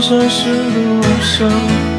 消失的路上。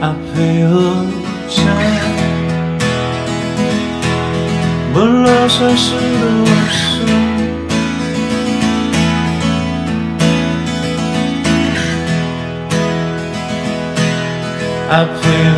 阿贝尔山。不落山失的晚上阿贝尔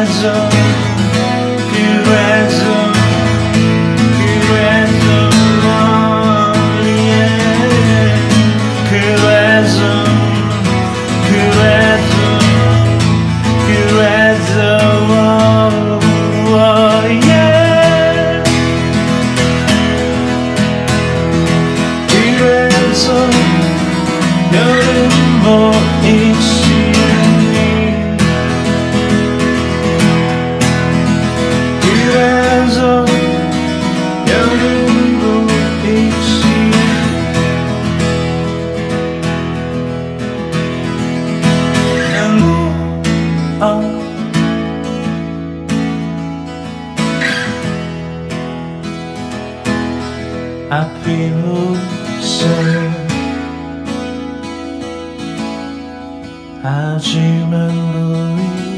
eyes on I feel so 하지만 보이